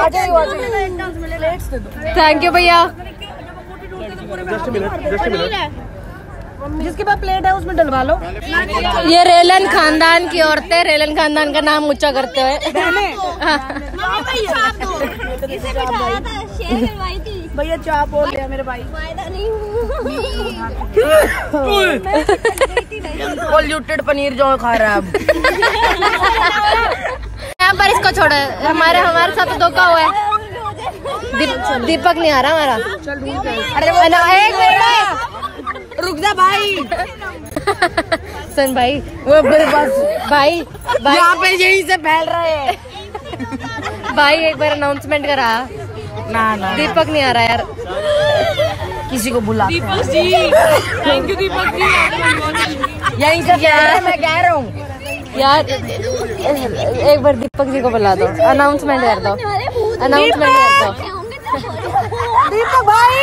आ जाइए आ जाइए प्लेट्स दे दो। थैंक यू भैया। जिसके पास प्लेट है उसमें डलवा लो। ये रेलन खानदान की औरतें रेलन खानदान का नाम ऊँचा करते हुए। भैया चाप बोल लिया मेरे भाई। पोल्यूटेड पनीर जो खा रहा है पर इसको छोड़ो। हमारे हमारे साथ तो धोखा हुआ है। दीप- दीपक नहीं आ रहा हमारा। अरे एक मिनट। रुक जा भाई। सुन भाई वो मेरे पास भाई भाई यहाँ पे यही से फैल रहे हैं। भाई एक बार अनाउंसमेंट करा। ना ना दीपक नहीं आ रहा यार। किसी को बुला। दीपक जी। Thank you Deepak ji. यही से फैल रहे मैं कह रहा हूँ। यार एक बार दीपक जी को बुला दो। अनाउंसमेंट कर दो। अनाउंसमेंट कर दो। दीपक भाई।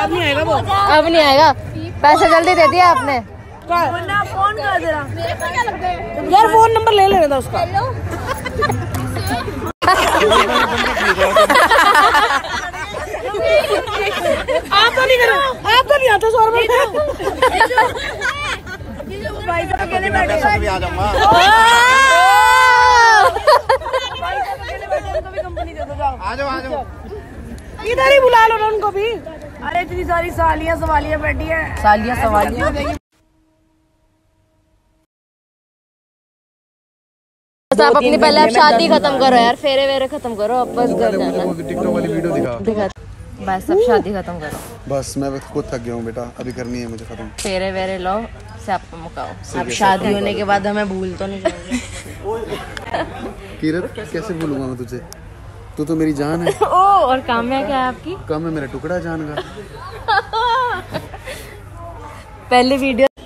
अब नहीं आएगा वो। अब नहीं आएगा। पैसे जल्दी दे दिया आपने। फ़ोन कर दे। यार फ़ोन नंबर ले लेना था उसका। आप तो नहीं करो। आप तो नहीं आते सौ रुपए। भाई साहब अकेले बैठे भी आ जाऊँगा। भाई साहब अकेले बैठे उनको भी कंपनी दे दो जाओ। आ जाओ आ जाओ। इधर ही बुला लो ना उनको भी। अरे इतनी सारी सालियाँ सवालियाँ बैठी है। सालियाँ सवालियाँ। आप अपनी पहले आप शादी खत्म करो यार फेरे वेरे खत्म करो अब बस घर जाना टिकटॉक वाली वीडियो दिखा। दिखा। बस अब शादी खत्म करो। बस मैं खुद थक गया हूँ बेटा अभी करनी है मुझे खत्म। फेरे वेरे लो। से आपको मुकाओ अब शादी होने के बाद हमें भूल तो नहीं किरत कैसे भूलूँगा मैं तुझे? तू तो मेरी जान है। ओ और क्या है आपकी? कम है मेरा टुकड़ा जान का। पहली वीडियो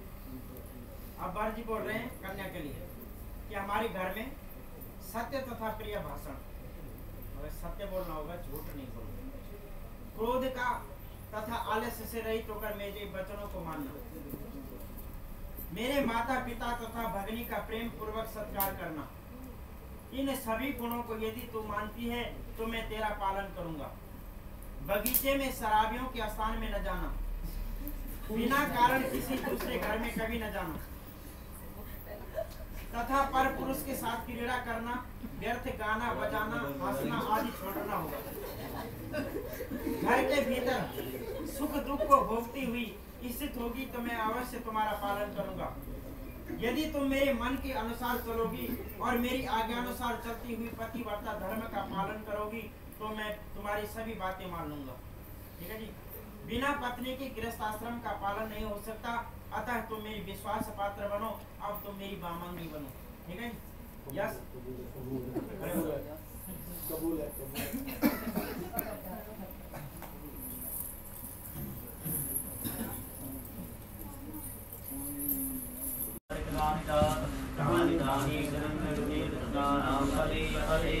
अब बर जी बोल रहे हैं कन्या के लिए कि हमारे घर में सत्य तथा प्रिय भाषण। सत्य बोलना होगा, झूठ नहीं बोलना। क्रोध का तथा आलस्य से रहित होकर मेरे वचनों को मानना। मेरे माता पिता तथा भगनी का प्रेम पूर्वक सत्कार करना। इन सभी गुणों को यदि तू मानती है तो मैं तेरा पालन करूँगा। बगीचे में शराबियों के स्थान में न जाना। बिना कारण किसी दूसरे घर में कभी न जाना। तथा पर पुरुष के साथ क्रीड़ा करना, व्यर्थ गाना, बजाना, हंसना आदि छोड़ना होगा। घर के भीतर सुख दुख को भोगती हुई स्थित होगी तो मैं अवश्य तुम्हारा पालन करूँगा। यदि तुम मेरे मन के अनुसार चलोगी और मेरी आज्ञानुसार चलती हुई पति पतिव्रता धर्म का पालन करोगी तो मैं तुम्हारी सभी बातें मान लूँगा। ठीक है जी? बिना पत्नी के गृहस्थ आश्रम का पालन नहीं हो सकता, अतः तुम मेरी विश्वास पात्र बनो। तुम मेरी बामंगी बनो ठीक है यस काम्या ने क्या ली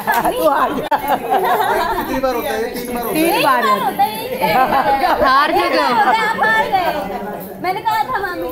कितनी बार होता है तीन बार होता तीन बार है। हार गए। मैंने कहा था मामी